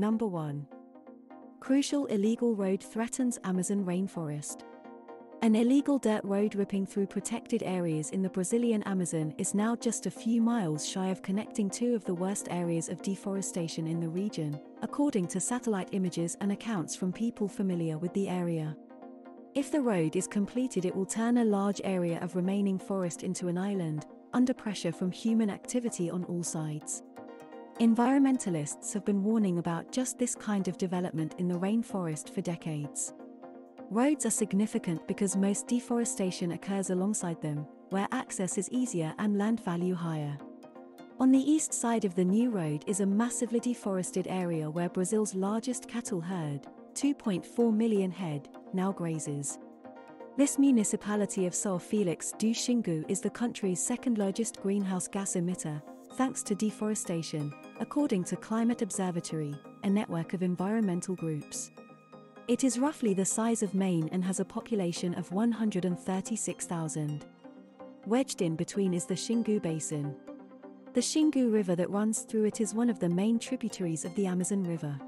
Number 1. Crucial illegal road threatens Amazon rainforest. An illegal dirt road ripping through protected areas in the Brazilian Amazon is now just a few miles shy of connecting two of the worst areas of deforestation in the region, according to satellite images and accounts from people familiar with the area. If the road is completed, it will turn a large area of remaining forest into an island, under pressure from human activity on all sides. Environmentalists have been warning about just this kind of development in the rainforest for decades. Roads are significant because most deforestation occurs alongside them, where access is easier and land value higher. On the east side of the new road is a massively deforested area where Brazil's largest cattle herd, 2.4 million head, now grazes. This municipality of São Felix do Xingu is the country's second largest greenhouse gas emitter, thanks to deforestation, according to Climate Observatory, a network of environmental groups. It is roughly the size of Maine and has a population of 136,000. Wedged in between is the Xingu Basin. The Xingu River that runs through it is one of the main tributaries of the Amazon River.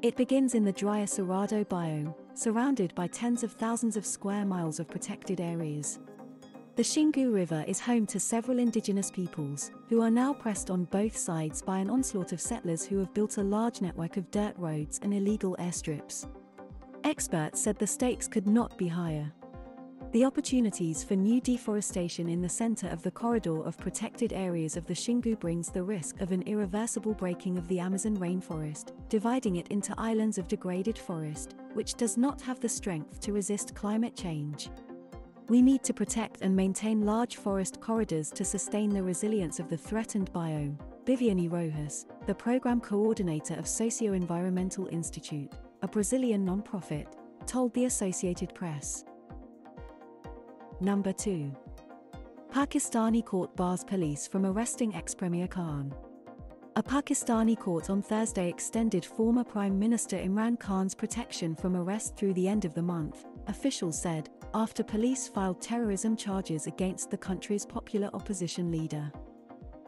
It begins in the drier Cerrado biome, surrounded by tens of thousands of square miles of protected areas. The Xingu River is home to several indigenous peoples, who are now pressed on both sides by an onslaught of settlers who have built a large network of dirt roads and illegal airstrips. Experts said the stakes could not be higher. The opportunities for new deforestation in the center of the corridor of protected areas of the Xingu brings the risk of an irreversible breaking of the Amazon rainforest, dividing it into islands of degraded forest, which does not have the strength to resist climate change. We need to protect and maintain large forest corridors to sustain the resilience of the threatened biome, Viviane Rojas, the program coordinator of Socio-Environmental Institute, a Brazilian non-profit, told the Associated Press. Number 2. Pakistani court bars police from arresting ex-Premier Khan. A Pakistani court on Thursday extended former Prime Minister Imran Khan's protection from arrest through the end of the month, officials said, after police filed terrorism charges against the country's popular opposition leader.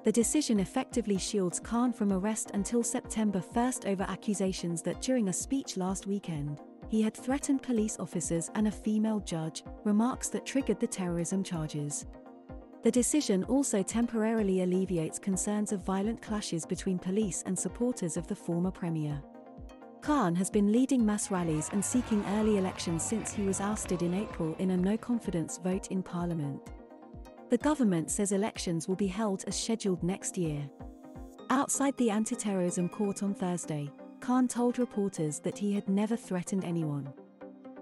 The decision effectively shields Khan from arrest until September 1 over accusations that during a speech last weekend, he had threatened police officers and a female judge, remarks that triggered the terrorism charges. The decision also temporarily alleviates concerns of violent clashes between police and supporters of the former premier. Khan has been leading mass rallies and seeking early elections since he was ousted in April in a no confidence vote in parliament. The government says elections will be held as scheduled next year. Outside the anti terrorism court on Thursday, Khan told reporters that he had never threatened anyone.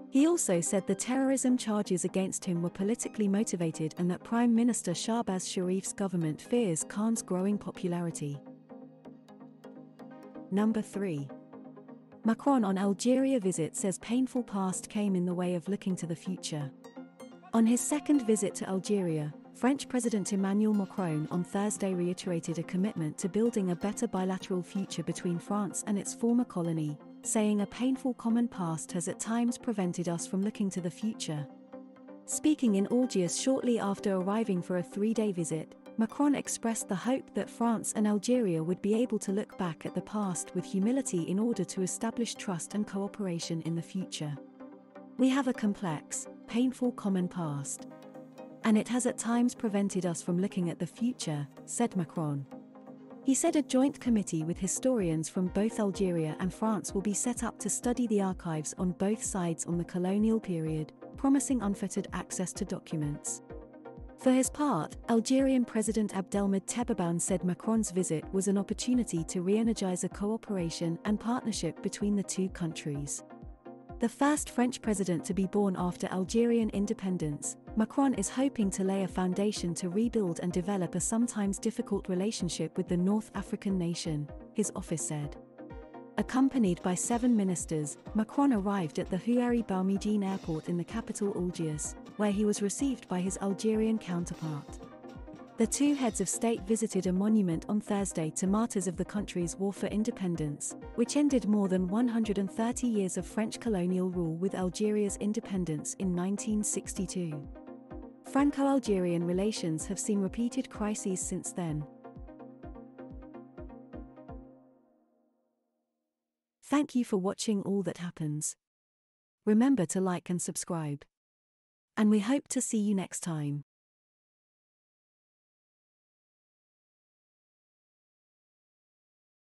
He also said the terrorism charges against him were politically motivated and that Prime Minister Shahbaz Sharif's government fears Khan's growing popularity. Number 3. Macron on Algeria visit says painful past came in the way of looking to the future. On his second visit to Algeria, French President Emmanuel Macron on Thursday reiterated a commitment to building a better bilateral future between France and its former colony, saying a painful common past has at times prevented us from looking to the future. Speaking in Algiers shortly after arriving for a three day visit, Macron expressed the hope that France and Algeria would be able to look back at the past with humility in order to establish trust and cooperation in the future. We have a complex, painful common past. And it has at times prevented us from looking at the future, said Macron. He said a joint committee with historians from both Algeria and France will be set up to study the archives on both sides on the colonial period, promising unfettered access to documents. For his part, Algerian President Abdelmadjid Tebboune said Macron's visit was an opportunity to re-energize a cooperation and partnership between the two countries. The first French president to be born after Algerian independence, Macron is hoping to lay a foundation to rebuild and develop a sometimes difficult relationship with the North African nation, his office said. Accompanied by seven ministers, Macron arrived at the Houari Boumediene airport in the capital Algiers, where he was received by his Algerian counterpart. The two heads of state visited a monument on Thursday to martyrs of the country's war for independence, which ended more than 130 years of French colonial rule with Algeria's independence in 1962. Franco Algerian relations have seen repeated crises since then, Thank you for watching All That Happens. Remember to like and subscribe. And we hope to see you next time.